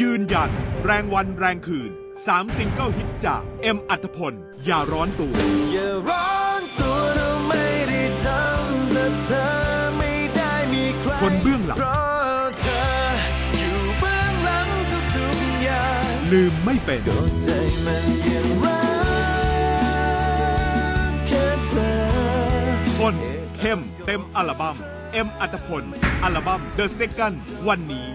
ยืนยัน แรงวันแรงคืน 3 ซิงเกิลฮิตจาก เอ็มอรรถพล อย่าร้อนตัว อย่าร้อนตัวเราไม่ได้ทำแต่เธอไม่ได้มีใครคนเบื้องหลัง เพราะเธออยู่เบื้องหลังทุกๆอย่างลืมไม่เป็นก็ใจมันยังรักแค่เธอ คนเข้มเต็มอัลบั้ม เอ็มอัตพล อัลบั้ม The Second วันนี้